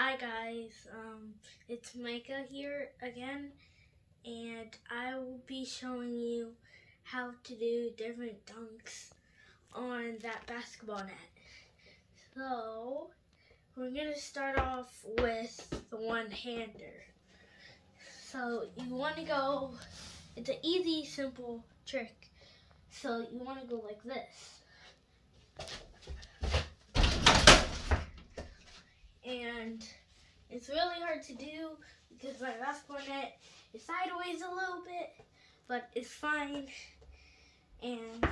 Hi guys, um, it's Micah here again, and I will be showing you how to do different dunks on that basketball net. So, we're going to start off with the one-hander. So, you want to go, it's an easy, simple trick. So, you want to go like this. and it's really hard to do because my basketball net is sideways a little bit, but it's fine. And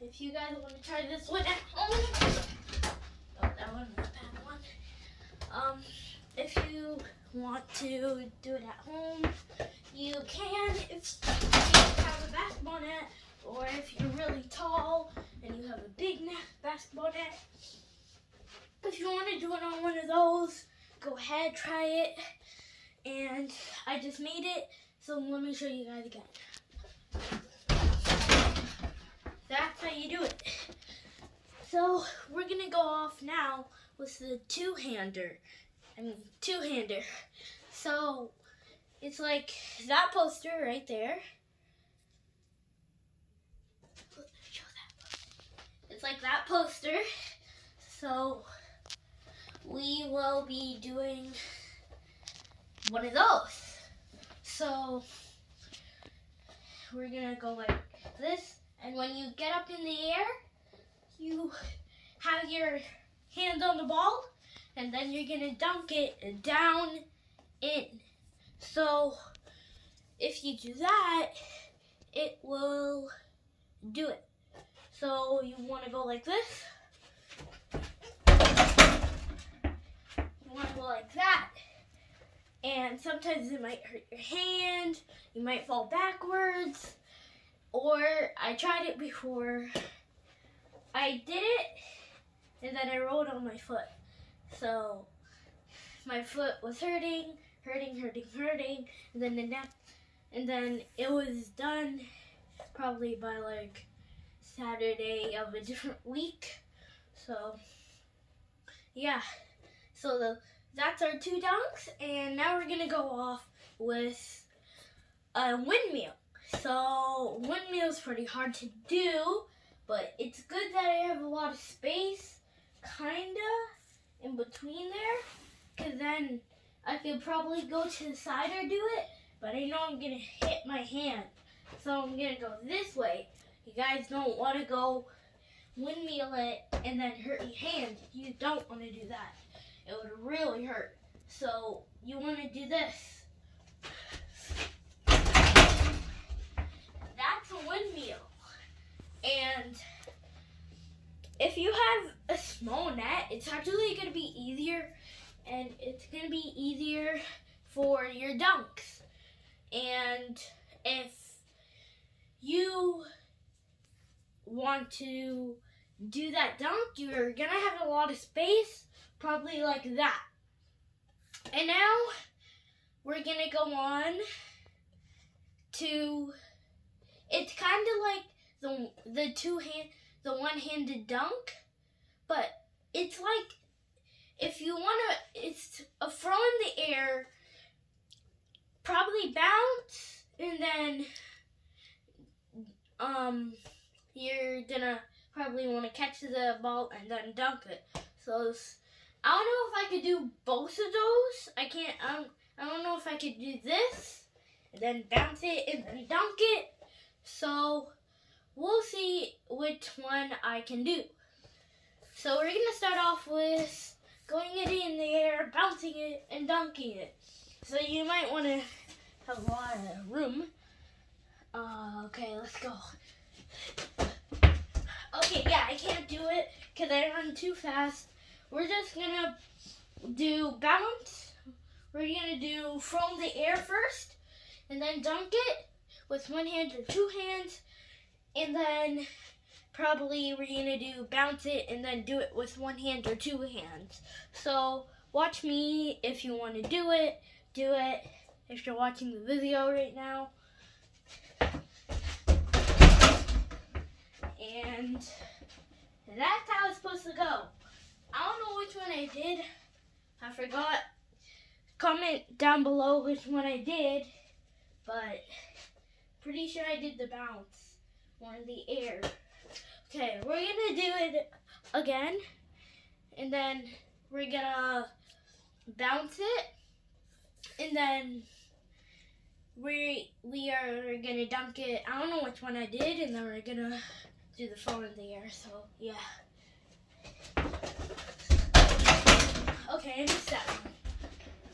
if you guys want to try this one at home, oh, that one was a bad one. Um, if you want to do it at home, you can. If you have a basketball net, or if you're really tall and you have a big basketball net, if you want to do it on one of those, go ahead, try it. And I just made it, so let me show you guys again. That's how you do it. So we're gonna go off now with the two-hander. I mean, two-hander. So it's like that poster right there. It's like that poster. So we will be doing one of those. So we're gonna go like this, and when you get up in the air, you have your hand on the ball, and then you're gonna dunk it down in. So if you do that, it will do it. So you wanna go like this. want to go like that. And sometimes it might hurt your hand. You might fall backwards. Or I tried it before. I did it and then I rolled on my foot. So my foot was hurting, hurting, hurting, hurting. And then the next, and then it was done probably by like Saturday of a different week. So yeah. So the that's our two dunks, and now we're gonna go off with a windmill. So windmill is pretty hard to do, but it's good that I have a lot of space, kinda, in between there, cause then I could probably go to the side or do it, but I know I'm gonna hit my hand. So I'm gonna go this way. You guys don't wanna go windmill it and then hurt your hand. You don't wanna do that it would really hurt. So you want to do this. That's a windmill. And if you have a small net, it's actually going to be easier and it's going to be easier for your dunks. And if you want to do that dunk, you're going to have a lot of space probably like that. And now we're gonna go on to, it's kind of like the, the two hand, the one-handed dunk, but it's like, if you wanna, it's a throw in the air, probably bounce, and then, um, you're gonna probably want to catch the ball and then dunk it. So I don't know if I could do both of those. I can't, I don't, I don't know if I could do this and then bounce it and dunk it. So we'll see which one I can do. So we're going to start off with going it in the air, bouncing it, and dunking it. So you might want to have a lot of room. Uh, okay, let's go. Okay, yeah, I can't do it because I run too fast we're just gonna do bounce. We're gonna do from the air first, and then dunk it with one hand or two hands, and then probably we're gonna do bounce it and then do it with one hand or two hands. So watch me if you want to do it, do it. If you're watching the video right now. And that's how it's supposed to go. I don't know which one I did. I forgot comment down below which one I did, but pretty sure I did the bounce or the air. Okay, we're gonna do it again, and then we're gonna bounce it, and then we we are gonna dunk it. I don't know which one I did, and then we're gonna do the phone in the air. So yeah. Okay, missed that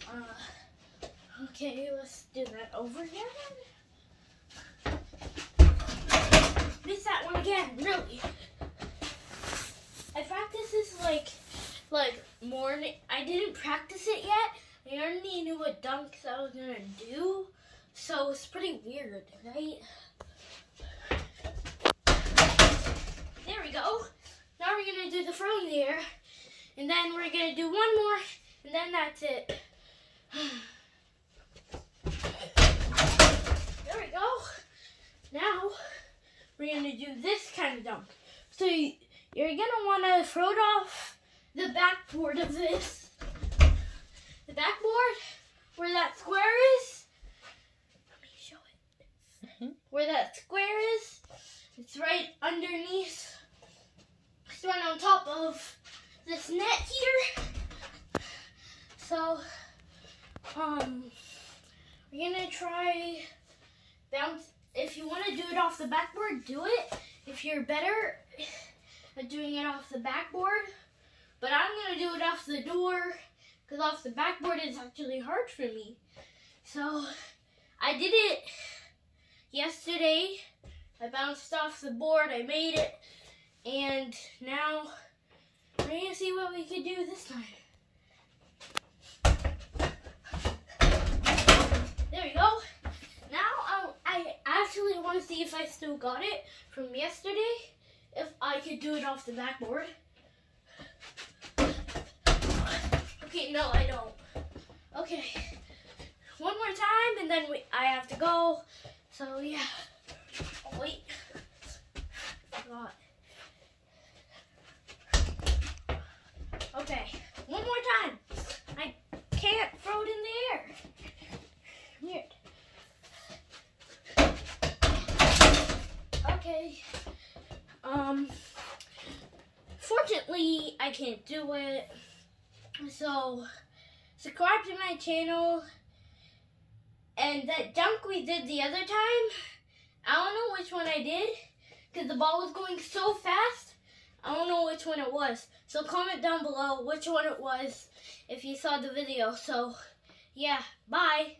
one. Uh, okay, let's do that over again. Missed that one again, really. I practiced this is like, like morning. I didn't practice it yet. I already knew what dunks I was gonna do, so it's pretty weird, right? There we go. Now we're gonna do the front there, and then we're gonna do one more, and then that's it. There we go. Now we're gonna do this kind of dunk. So you, you're gonna wanna throw it off the backboard of this. The backboard where that square is. Let me show it. Mhm. Where that square is. It's right underneath. Right on top of this net here. So, um, we're gonna try bounce. If you want to do it off the backboard, do it. If you're better at doing it off the backboard, but I'm gonna do it off the door because off the backboard is actually hard for me. So, I did it yesterday. I bounced off the board. I made it. And now we're gonna see what we can do this time. There we go. Now I, I actually want to see if I still got it from yesterday. If I could do it off the backboard. Okay, no, I don't. Okay, one more time, and then we, I have to go. So yeah. Oh, wait. Forgot. Okay, one more time. I can't throw it in the air. Weird. Okay. Um. Fortunately, I can't do it. So, subscribe to my channel. And that dunk we did the other time, I don't know which one I did because the ball was going so fast. I don't know which one it was. So comment down below which one it was if you saw the video. So yeah, bye.